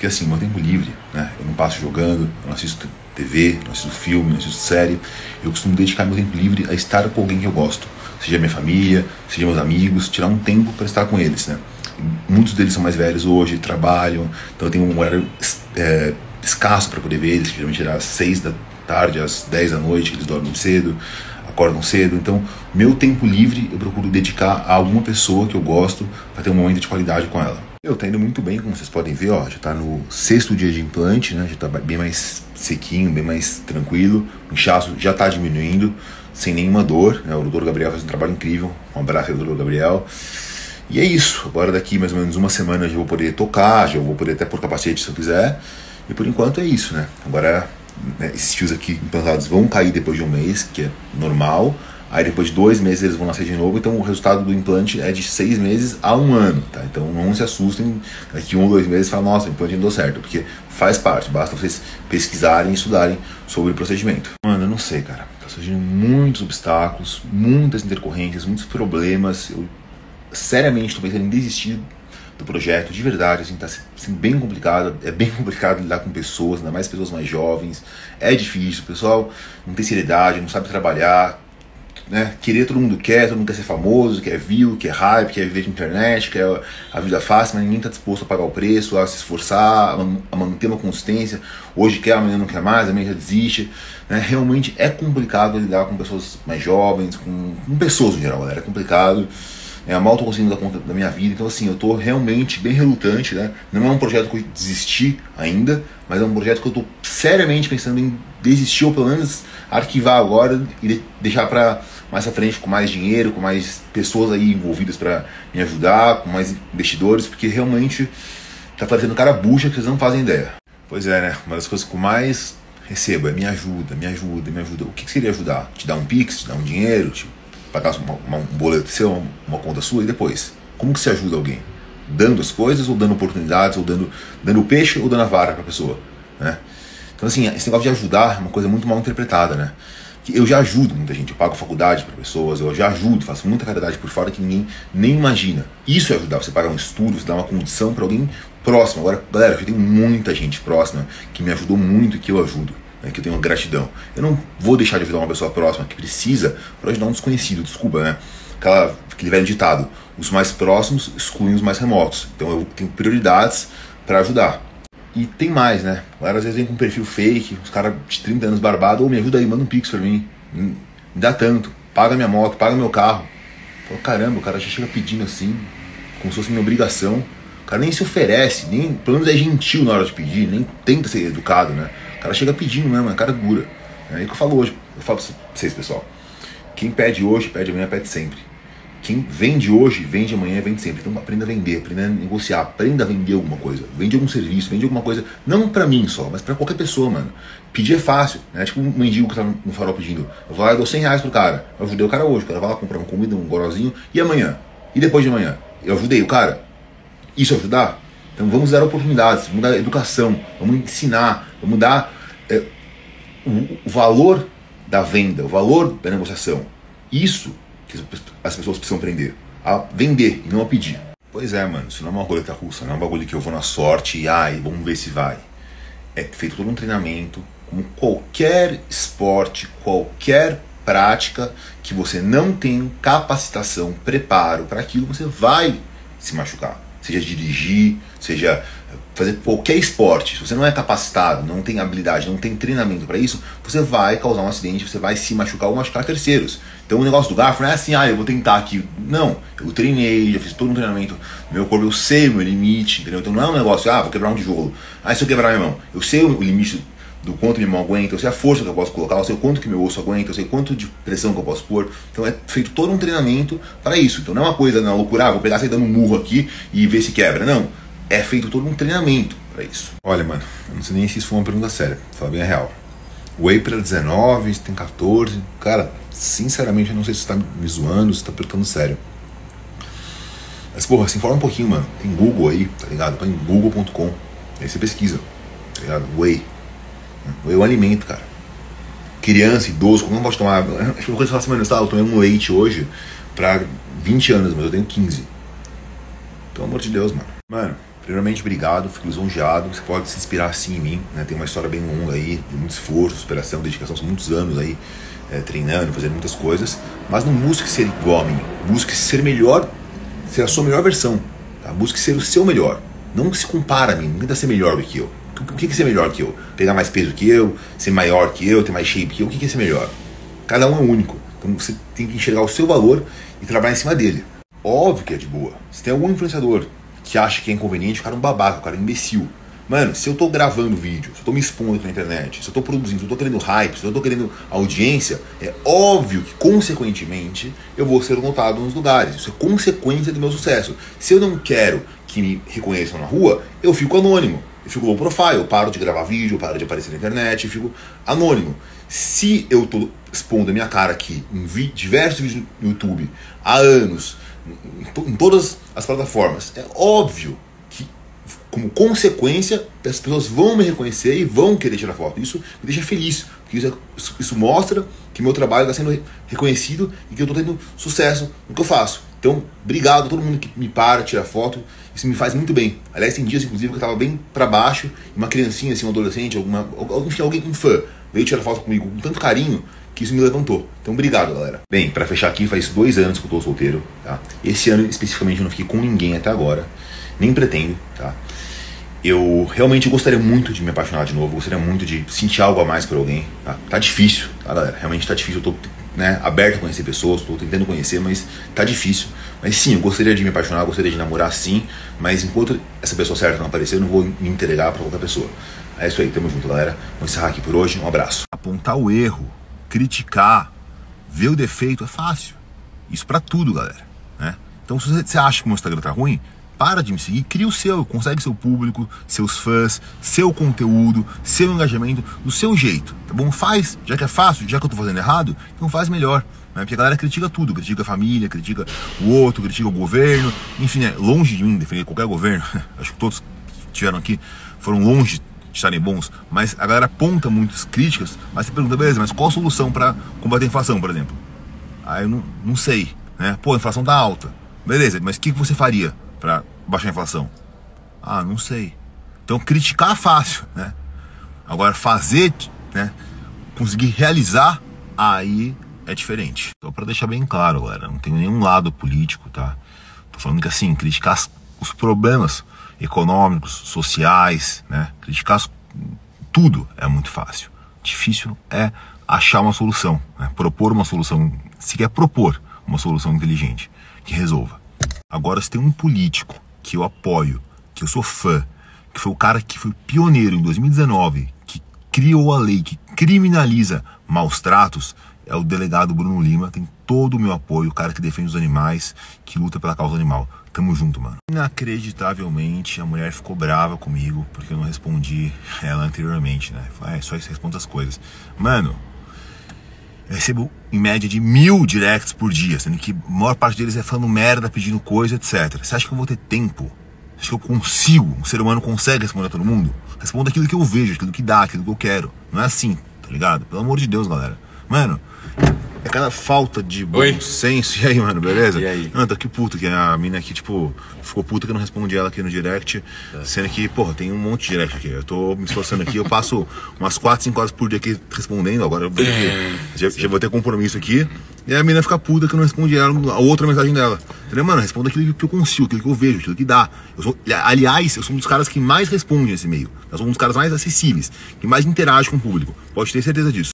Porque assim, meu tempo livre, né? Eu não passo jogando, eu não assisto TV, não assisto filme, não assisto série. Eu costumo dedicar meu tempo livre a estar com alguém que eu gosto. Seja minha família, seja meus amigos, tirar um tempo para estar com eles, né? Muitos deles são mais velhos hoje, trabalham, então eu tenho um horário é, escasso para poder ver eles, geralmente era às 6 da tarde, às 10 da noite, eles dormem cedo, acordam cedo. Então, meu tempo livre eu procuro dedicar a alguma pessoa que eu gosto para ter um momento de qualidade com ela. Eu tá indo muito bem, como vocês podem ver, ó, já tá no sexto dia de implante, né? Já tá bem mais sequinho, bem mais tranquilo. O inchaço já tá diminuindo, sem nenhuma dor. Né? O doutor Gabriel faz um trabalho incrível. Um abraço aí, doutor Gabriel. E é isso. Agora daqui mais ou menos uma semana eu já vou poder tocar, já vou poder até pôr capacete se eu quiser. E por enquanto é isso, né? Agora né, esses fios aqui implantados vão cair depois de um mês, que é normal. Aí depois de dois meses eles vão nascer de novo, então o resultado do implante é de seis meses a um ano, tá? Então não se assustem, daqui um ou dois meses falam, nossa, o implante não deu certo, porque faz parte, basta vocês pesquisarem e estudarem sobre o procedimento. Mano, eu não sei, cara. Tá surgindo muitos obstáculos, muitas intercorrências, muitos problemas. Eu seriamente estou pensando em desistir do projeto, de verdade, assim, tá assim, bem complicado, é bem complicado lidar com pessoas, ainda mais pessoas mais jovens, é difícil, o pessoal não tem seriedade, não sabe trabalhar, né? Querer todo mundo quer, todo mundo quer ser famoso, quer view, quer hype, quer viver de internet, quer a vida fácil, mas ninguém está disposto a pagar o preço, a se esforçar, a manter uma consistência. Hoje quer, amanhã não quer mais, amanhã já desiste. Né? Realmente é complicado lidar com pessoas mais jovens, com, com pessoas em geral, galera. É complicado. É, mal tô conseguindo dar conta da minha vida, então assim, eu tô realmente bem relutante, né? Não é um projeto que eu desisti ainda, mas é um projeto que eu tô seriamente pensando em desistir, ou pelo menos arquivar agora e deixar para mais à frente com mais dinheiro, com mais pessoas aí envolvidas para me ajudar, com mais investidores, porque realmente tá parecendo cara bucha que vocês não fazem ideia. Pois é, né? Uma das coisas que eu mais recebo é me ajuda, me ajuda, me ajuda. O que, que seria ajudar? Te dar um pix, te dar um dinheiro, te pagar uma, uma, um boleto seu, uma, uma conta sua e depois? Como que se ajuda alguém? Dando as coisas ou dando oportunidades, ou dando, dando peixe ou dando a vara para a pessoa, né? Então assim, esse negócio de ajudar é uma coisa muito mal interpretada, né? Que eu já ajudo muita gente, eu pago faculdade para pessoas, eu já ajudo, faço muita caridade por fora que ninguém nem imagina. Isso é ajudar, você pagar um estudo, você dar uma condição para alguém próximo. Agora, galera, eu tenho muita gente próxima que me ajudou muito e que eu ajudo, né, que eu tenho gratidão. Eu não vou deixar de ajudar uma pessoa próxima que precisa para ajudar um desconhecido, desculpa, né? Aquela, aquele velho ditado, os mais próximos excluem os mais remotos. Então eu tenho prioridades para ajudar. E tem mais, né? Galera às vezes vem com um perfil fake, os caras de 30 anos barbado, ou me ajuda aí, manda um pix pra mim. Me dá tanto, paga minha moto, paga meu carro. Pô, caramba, o cara já chega pedindo assim, como se fosse minha obrigação. O cara nem se oferece, nem, pelo menos é gentil na hora de pedir, nem tenta ser educado, né? O cara chega pedindo mesmo, é cara dura. É aí que eu falo hoje, eu falo pra vocês, pessoal. Quem pede hoje, pede amanhã, pede sempre. Quem vende hoje, vende amanhã, vende sempre. Então aprenda a vender, aprenda a negociar, aprenda a vender alguma coisa. Vende algum serviço, vende alguma coisa. Não para mim só, mas para qualquer pessoa, mano. Pedir é fácil, né? Tipo um mendigo que tá no farol pedindo. Eu vou lá dou 100 reais pro cara. Eu ajudei o cara hoje. O cara vai lá comprar uma comida, um gorozinho. E amanhã? E depois de amanhã? Eu ajudei o cara. Isso ajudar? Então vamos dar oportunidades, vamos dar educação, vamos ensinar, vamos dar é, o, o valor da venda, o valor da negociação. Isso que as pessoas precisam aprender. A vender e não a pedir. Pois é, mano, isso não é uma roleta russa, não é um bagulho que eu vou na sorte e ai, vamos ver se vai. É feito todo um treinamento, como qualquer esporte, qualquer prática que você não tem capacitação, preparo para aquilo, você vai se machucar. Seja dirigir, seja fazer qualquer esporte, se você não é capacitado, não tem habilidade, não tem treinamento para isso, você vai causar um acidente, você vai se machucar ou machucar terceiros. Então o negócio do garfo não é assim, ah, eu vou tentar aqui. Não, eu treinei, já fiz todo um treinamento meu corpo, eu sei o meu limite, entendeu? Então não é um negócio, ah, vou quebrar um tijolo. Ah, se eu quebrar minha mão, eu sei o limite do quanto minha mão aguenta, eu sei a força que eu posso colocar, eu sei o quanto que meu osso aguenta, eu sei quanto de pressão que eu posso pôr. Então é feito todo um treinamento para isso. Então não é uma coisa na loucura, ah, vou pegar, sair dando um murro aqui e ver se quebra. Não é feito todo um treinamento para isso. Olha, mano, eu não sei nem se isso foi uma pergunta séria, falar bem a real. Whey para 19, tem 14. Cara, sinceramente, eu não sei se você tá me zoando, se tá perguntando sério. Mas, porra, se informa um pouquinho, mano. Tem Google aí, tá ligado? Põe google.com. Aí você pesquisa, tá ligado? Whey. Whey é um alimento, cara. Criança, idoso, como não pode tomar. Acho que uma coisa que fala assim, mano, eu tomei um leite hoje pra 20 anos, mas eu tenho 15. Pelo amor de Deus, mano. Mano, primeiramente, obrigado, fico lisonjeado. Você pode se inspirar sim em mim, né? Tem uma história bem longa aí, de muito esforço, superação, dedicação, são muitos anos aí é, treinando, fazendo muitas coisas. Mas não busque ser igual a mim, busque ser melhor, ser a sua melhor versão. Tá? Busque ser o seu melhor. Não se compara a mim, não tenta ser melhor do que eu. O que é ser melhor que eu? Pegar mais peso que eu, ser maior que eu, ter mais shape que eu, o que é ser melhor? Cada um é único. Então você tem que enxergar o seu valor e trabalhar em cima dele. Óbvio que é de boa. Se tem algum influenciador que acha que é inconveniente, o cara é um babaca, o cara é um imbecil. Mano, se eu tô gravando vídeo, se eu tô me expondo na internet, se eu tô produzindo, se eu tô querendo hype, se eu tô querendo audiência, é óbvio que, consequentemente, eu vou ser notado nos lugares. Isso é consequência do meu sucesso. Se eu não quero que me reconheçam na rua, eu fico anônimo. Eu fico low profile, eu paro de gravar vídeo, eu paro de aparecer na internet, eu fico anônimo. Se eu tô expondo a minha cara aqui em diversos vídeos no YouTube há anos, em todas as plataformas. É óbvio que, como consequência, as pessoas vão me reconhecer e vão querer tirar foto. Isso me deixa feliz, porque isso, é, isso mostra que meu trabalho está sendo reconhecido e que eu estou tendo sucesso no que eu faço. Então, obrigado a todo mundo que me para, tira foto. Isso me faz muito bem. Aliás, tem dias, inclusive, que eu estava bem para baixo, uma criancinha, assim, um adolescente, alguma, enfim, alguém com fã, veio tirar foto comigo com tanto carinho que isso me levantou. Então, obrigado, galera. Bem, para fechar aqui, faz dois anos que eu tô solteiro, tá? Esse ano, especificamente, eu não fiquei com ninguém até agora. Nem pretendo, tá? Eu realmente gostaria muito de me apaixonar de novo, gostaria muito de sentir algo a mais por alguém, tá? Tá difícil, tá, galera? Realmente tá difícil. Eu tô né, aberto a conhecer pessoas, tô tentando conhecer, mas tá difícil. Mas sim, eu gostaria de me apaixonar, gostaria de namorar sim, mas enquanto essa pessoa certa não aparecer, eu não vou me entregar para qualquer pessoa. É isso aí, tamo junto, galera. Vou encerrar aqui por hoje. Um abraço. Apontar o erro criticar, ver o defeito é fácil. Isso para tudo, galera. Né? Então, se você acha que o meu Instagram tá ruim, para de me seguir, cria o seu, consegue seu público, seus fãs, seu conteúdo, seu engajamento, do seu jeito, tá bom? Faz, já que é fácil, já que eu tô fazendo errado, então faz melhor. Né? Porque a galera critica tudo, critica a família, critica o outro, critica o governo, enfim, é longe de mim defender qualquer governo. Acho que todos que estiveram aqui foram longe estarem bons, mas a galera aponta muitas críticas, mas você pergunta, beleza, mas qual a solução para combater a inflação, por exemplo? Aí eu não, não sei, né? Pô, a inflação tá alta. Beleza, mas o que você faria para baixar a inflação? Ah, não sei. Então criticar é fácil, né? Agora fazer, né? Conseguir realizar, aí é diferente. Só para deixar bem claro, galera, não tem nenhum lado político, tá? Tô falando que assim, criticar os problemas econômicos, sociais, né? Criticar tudo é muito fácil. Difícil é achar uma solução, né? propor uma solução, se quer propor uma solução inteligente que resolva. Agora, se tem um político que eu apoio, que eu sou fã, que foi o cara que foi pioneiro em 2019, que criou a lei que criminaliza maus tratos, é o delegado Bruno Lima, tem todo o meu apoio, o cara que defende os animais, que luta pela causa animal. Tamo junto, mano. Inacreditavelmente, a mulher ficou brava comigo porque eu não respondi ela anteriormente, né? Falei, é, só isso responde as coisas. Mano, eu recebo em média de mil directs por dia, sendo que a maior parte deles é falando merda, pedindo coisa, etc. Você acha que eu vou ter tempo? Acha que eu consigo? Um ser humano consegue responder a todo mundo? Responda aquilo que eu vejo, aquilo que dá, aquilo que eu quero. Não é assim, tá ligado? Pelo amor de Deus, galera. Mano, é cada falta de bom Oi? senso. E aí, mano, beleza? E aí? Não, aqui puto, que a mina aqui, tipo, ficou puta que eu não respondi ela aqui no direct. É. Sendo que, porra, tem um monte de direct aqui. Eu tô me esforçando aqui, eu passo umas 4, 5 horas por dia aqui respondendo. Agora eu é, já, já, vou ter compromisso aqui. E a mina fica puta que eu não respondi ela, a outra mensagem dela. Entendeu, mano? Responda aquilo que eu consigo, aquilo que eu vejo, aquilo que dá. Eu sou, aliás, eu sou um dos caras que mais responde nesse meio. Eu sou um dos caras mais acessíveis, que mais interage com o público. Pode ter certeza disso.